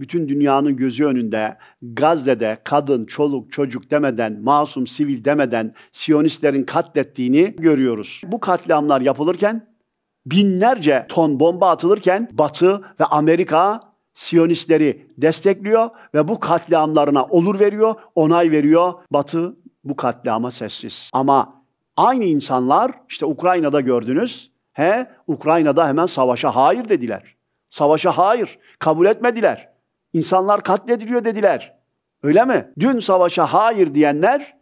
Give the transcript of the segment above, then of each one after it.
bütün dünyanın gözü önünde Gazze'de kadın, çoluk, çocuk demeden, masum sivil demeden Siyonistlerin katlettiğini görüyoruz. Bu katliamlar yapılırken binlerce ton bomba atılırken Batı ve Amerika Siyonistleri destekliyor ve bu katliamlarına olur veriyor, onay veriyor. Batı bu katliama sessiz. Ama aynı insanlar işte Ukrayna'da gördünüz. He, Ukrayna'da hemen savaşa hayır dediler. Savaşa hayır, kabul etmediler. İnsanlar katlediliyor dediler. Öyle mi? Dün savaşa hayır diyenler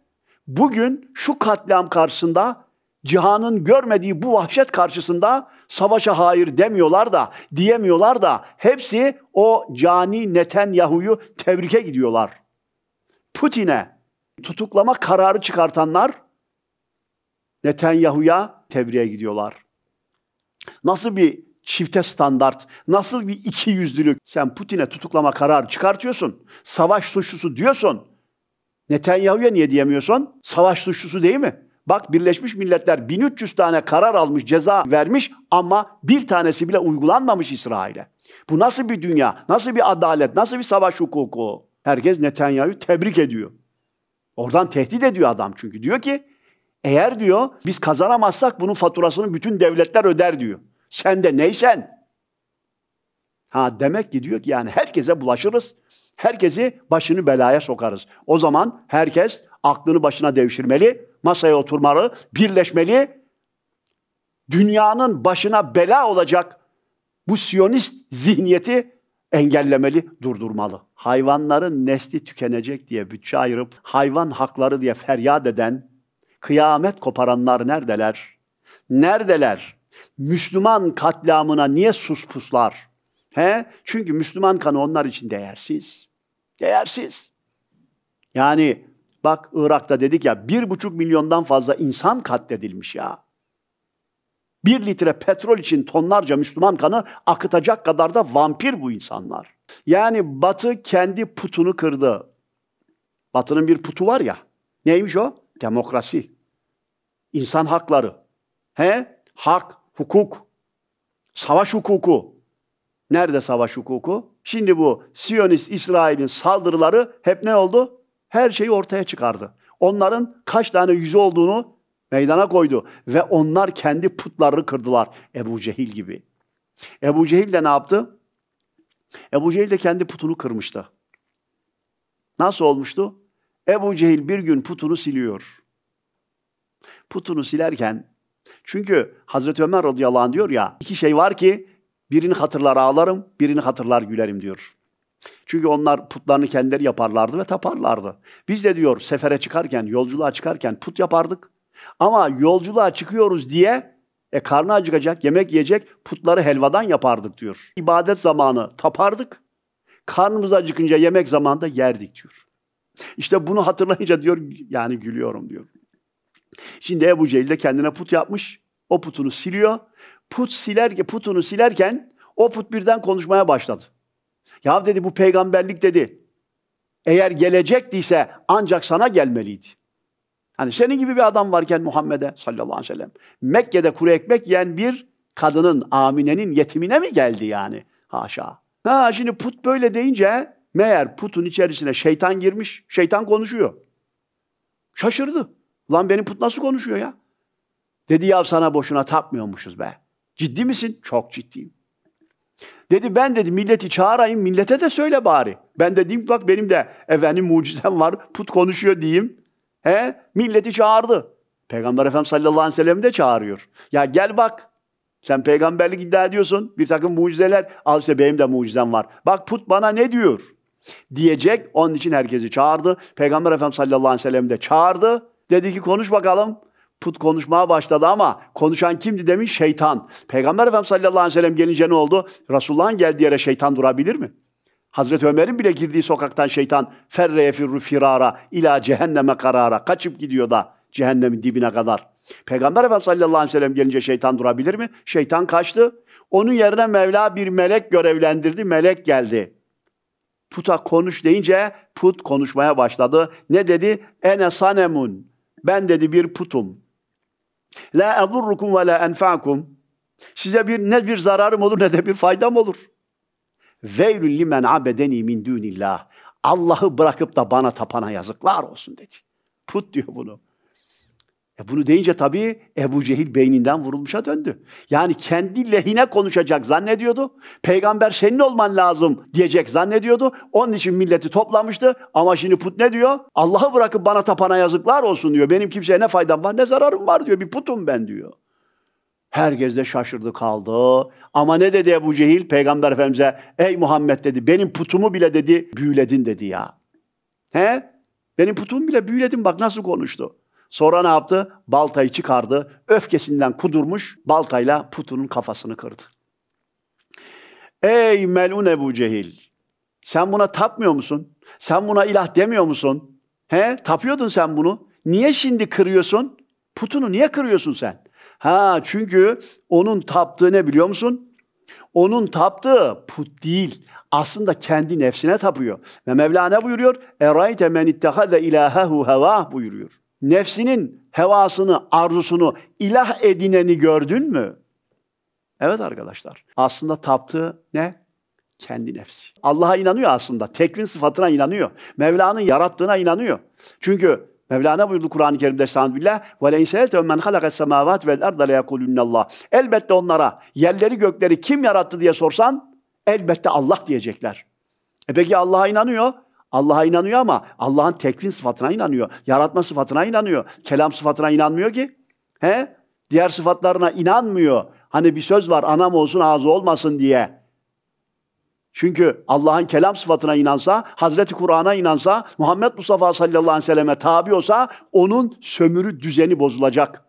bugün şu katliam karşısında cihanın görmediği bu vahşet karşısında savaşa hayır demiyorlar da, diyemiyorlar da hepsi o cani Netanyahu'yu tebrike gidiyorlar. Putin'e tutuklama kararı çıkartanlar Netanyahu'ya tebriğe gidiyorlar. Nasıl bir çifte standart, nasıl bir iki yüzlülük. Sen Putin'e tutuklama kararı çıkartıyorsun. Savaş suçlusu diyorsun. Netanyahu'ya niye diyemiyorsun? Savaş suçlusu değil mi? Bak Birleşmiş Milletler 1300 tane karar almış, ceza vermiş ama bir tanesi bile uygulanmamış İsrail'e. Bu nasıl bir dünya? Nasıl bir adalet? Nasıl bir savaş hukuku? Herkes Netanyahu'yu tebrik ediyor. Oradan tehdit ediyor adam çünkü. Diyor ki eğer diyor biz kazanamazsak bunun faturasını bütün devletler öder diyor. Sen de neysen? Ha demek ki diyor ki yani herkese bulaşırız. Herkesi başını belaya sokarız. O zaman herkes aklını başına devşirmeli, masaya oturmalı, birleşmeli. Dünyanın başına bela olacak bu siyonist zihniyeti engellemeli, durdurmalı. Hayvanların nesli tükenecek diye bütçe ayırıp hayvan hakları diye feryat eden, kıyamet koparanlar neredeler? Neredeler? Müslüman katliamına niye sus puslar? He? Çünkü Müslüman kanı onlar için değersiz. Değersiz. Yani bak Irak'ta dedik ya bir buçuk milyondan fazla insan katledilmiş ya. Bir litre petrol için tonlarca Müslüman kanı akıtacak kadar da vampir bu insanlar. Yani Batı kendi putunu kırdı. Batı'nın bir putu var ya. Neymiş o? Demokrasi. İnsan hakları. He? Hak, hukuk. Savaş hukuku. Nerede savaş hukuku? Şimdi bu Siyonist İsrail'in saldırıları hep ne oldu? Her şeyi ortaya çıkardı. Onların kaç tane yüzü olduğunu meydana koydu. Ve onlar kendi putlarını kırdılar. Ebu Cehil gibi. Ebu Cehil de ne yaptı? Ebu Cehil de kendi putunu kırmıştı. Nasıl olmuştu? Ebu Cehil bir gün putunu siliyor. Putunu silerken, çünkü Hazreti Ömer radıyallahu anh diyor ya, iki şey var ki birini hatırlar ağlarım, birini hatırlar gülerim diyor. Çünkü onlar putlarını kendileri yaparlardı ve taparlardı. Biz de diyor sefere çıkarken, yolculuğa çıkarken put yapardık. Ama yolculuğa çıkıyoruz diye e karnı acıkacak, yemek yiyecek putları helvadan yapardık diyor. İbadet zamanı tapardık. Karnımız acıkınca yemek zamanında yerdik diyor. İşte bunu hatırlayınca diyor yani gülüyorum diyor. Şimdi Ebu Cehil de kendine put yapmış. O putunu siliyor. Put silerken, putunu silerken o put birden konuşmaya başladı. Ya dedi bu peygamberlik dedi. Eğer gelecektiyse ancak sana gelmeliydi. Hani senin gibi bir adam varken Muhammed'e sallallahu aleyhi ve sellem Mekke'de kuru ekmek yiyen bir kadının, Amine'nin yetimine mi geldi yani? Haşa. Ha şimdi put böyle deyince meğer putun içerisine şeytan girmiş, şeytan konuşuyor. Şaşırdı. Lan benim put nasıl konuşuyor ya? Dedi ya sana boşuna tapmıyormuşuz be. Ciddi misin? Çok ciddiyim. Dedi ben dedi milleti çağırayım, millete de söyle bari. Ben de diyeyim bak benim de efendim mucizem var, put konuşuyor diyeyim. He? Milleti çağırdı. Peygamber Efendimiz sallallahu aleyhi ve sellem de çağırıyor. Ya gel bak. Sen peygamberlik iddia ediyorsun. Bir takım mucizeler. Al işte benim de mucizem var. Bak put bana ne diyor? Diyecek. Onun için herkesi çağırdı. Peygamber Efendimiz sallallahu aleyhi ve sellem de çağırdı. Dedi ki konuş bakalım. Put konuşmaya başladı ama konuşan kimdi demiş? Şeytan. Peygamber Efendimiz sallallahu aleyhi ve sellem gelince ne oldu? Resulullah'ın geldiği yere şeytan durabilir mi? Hazreti Ömer'in bile girdiği sokaktan şeytan ferre yefirru firara ila cehenneme karara kaçıp gidiyor da cehennemin dibine kadar. Peygamber Efendimiz sallallahu aleyhi ve sellem gelince şeytan durabilir mi? Şeytan kaçtı. Onun yerine Mevla bir melek görevlendirdi. Melek geldi. Puta konuş deyince put konuşmaya başladı. Ne dedi? Ene sanemun. Ben dedi bir putum. La edurrukum ve la enfa'kum. Size bir ne bir zararım olur ne de bir faydam olur. Veylül limen abedeni min dunillah. Allah'ı bırakıp da bana tapana yazıklar olsun dedi. Put diyor bunu. E bunu deyince tabii Ebu Cehil beyninden vurulmuşa döndü. Yani kendi lehine konuşacak zannediyordu. Peygamber senin olman lazım diyecek zannediyordu. Onun için milleti toplamıştı. Ama şimdi put ne diyor? Allah'ı bırakıp bana tapana yazıklar olsun diyor. Benim kimseye ne faydam var ne zararım var diyor. Bir putum ben diyor. Herkes de şaşırdı kaldı. Ama ne dedi Ebu Cehil? Peygamber Efendimiz'e ey Muhammed dedi benim putumu bile dedi büyüledin dedi ya. He? Benim putumu bile büyüledin bak nasıl konuştu. Sonra ne yaptı? Baltayı çıkardı. Öfkesinden kudurmuş baltayla putunun kafasını kırdı. Ey melun Ebu Cehil! Sen buna tapmıyor musun? Sen buna ilah demiyor musun? He? Tapıyordun sen bunu. Niye şimdi kırıyorsun? Putunu niye kırıyorsun sen? Ha çünkü onun taptığı ne biliyor musun? Onun taptığı put değil. Aslında kendi nefsine tapıyor. Ve Mevla ne buyuruyor? Erayte men ittehade ilahehu hevah buyuruyor. Nefsinin hevasını, arzusunu ilah edineni gördün mü? Evet arkadaşlar. Aslında taptığı ne? Kendi nefsi. Allah'a inanıyor aslında. Tekvin sıfatına inanıyor. Mevla'nın yarattığına inanıyor. Çünkü Mevlana buyurdu Kur'an-ı Kerim'de Estağfirullah ve le inseltum men halakas semavat vel arda le Allah. Elbette onlara yerleri gökleri kim yarattı diye sorsan elbette Allah diyecekler. E peki Allah'a inanıyor. Allah'a inanıyor ama Allah'ın tekvin sıfatına inanıyor. Yaratma sıfatına inanıyor. Kelam sıfatına inanmıyor ki. He? Diğer sıfatlarına inanmıyor. Hani bir söz var anam olsun ağzı olmasın diye. Çünkü Allah'ın kelam sıfatına inansa, Hazreti Kur'an'a inansa, Muhammed Mustafa sallallahu aleyhi ve selleme tabi olsa onun sömürü düzeni bozulacak.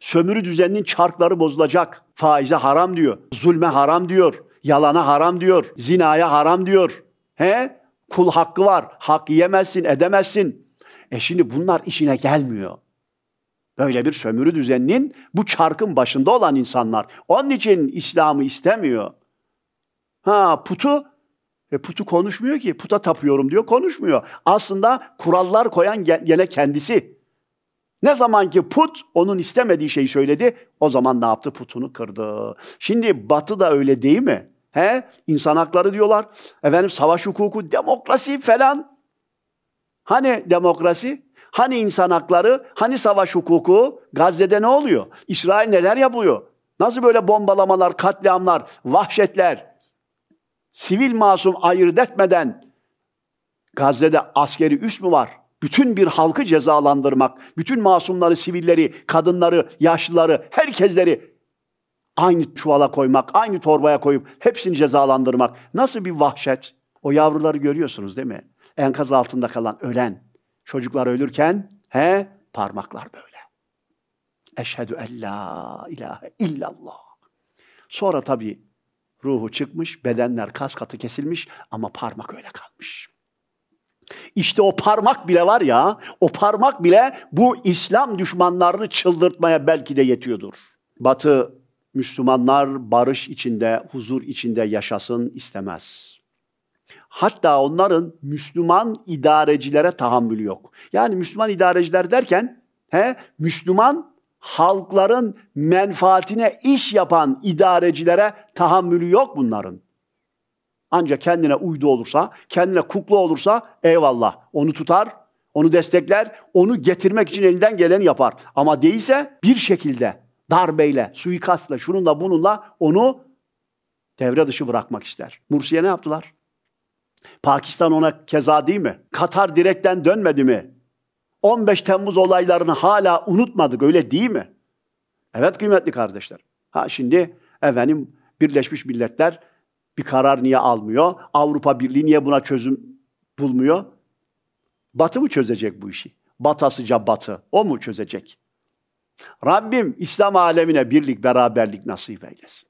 Sömürü düzeninin çarkları bozulacak. Faize haram diyor, zulme haram diyor, yalana haram diyor, zinaya haram diyor. He? Kul hakkı var, hak yemezsin, edemezsin. E şimdi bunlar işine gelmiyor. Böyle bir sömürü düzeninin bu çarkın başında olan insanlar. Onun için İslam'ı istemiyor. Ha putu e putu konuşmuyor ki. Puta tapıyorum diyor. Konuşmuyor. Aslında kurallar koyan gene kendisi. Ne zaman ki put onun istemediği şeyi söyledi, o zaman ne yaptı? Putunu kırdı. Şimdi Batı da öyle değil mi? He? İnsan hakları diyorlar. Efendim savaş hukuku, demokrasi falan. Hani demokrasi? Hani insan hakları? Hani savaş hukuku? Gazze'de ne oluyor? İsrail neler yapıyor? Nasıl böyle bombalamalar, katliamlar, vahşetler? sivil masum ayırt etmeden Gazze'de askeri üs mü var? Bütün bir halkı cezalandırmak, bütün masumları, sivilleri, kadınları, yaşlıları, herkesleri aynı çuvala koymak, aynı torbaya koyup hepsini cezalandırmak. Nasıl bir vahşet? O yavruları görüyorsunuz değil mi? Enkaz altında kalan, ölen. Çocuklar ölürken he parmaklar böyle. Eşhedü en la ilahe illallah. Sonra tabii Ruhu çıkmış, bedenler kas katı kesilmiş ama parmak öyle kalmış. İşte o parmak bile var ya, o parmak bile bu İslam düşmanlarını çıldırtmaya belki de yetiyordur. Batı Müslümanlar barış içinde, huzur içinde yaşasın istemez. Hatta onların Müslüman idarecilere tahammülü yok. Yani Müslüman idareciler derken he Müslüman halkların menfaatine iş yapan idarecilere tahammülü yok bunların. Ancak kendine uydu olursa, kendine kukla olursa eyvallah. Onu tutar, onu destekler, onu getirmek için elinden geleni yapar. Ama değilse bir şekilde darbeyle, suikastla, şununla bununla onu devre dışı bırakmak ister. Mursi'ye ne yaptılar? Pakistan ona keza değil mi? Katar direkten dönmedi mi? 15 Temmuz olaylarını hala unutmadık öyle değil mi? Evet kıymetli kardeşler. Ha şimdi efendim Birleşmiş Milletler bir karar niye almıyor? Avrupa Birliği niye buna çözüm bulmuyor? Batı mı çözecek bu işi? Batasıca batı. O mu çözecek? Rabbim İslam alemine birlik, beraberlik nasip eylesin.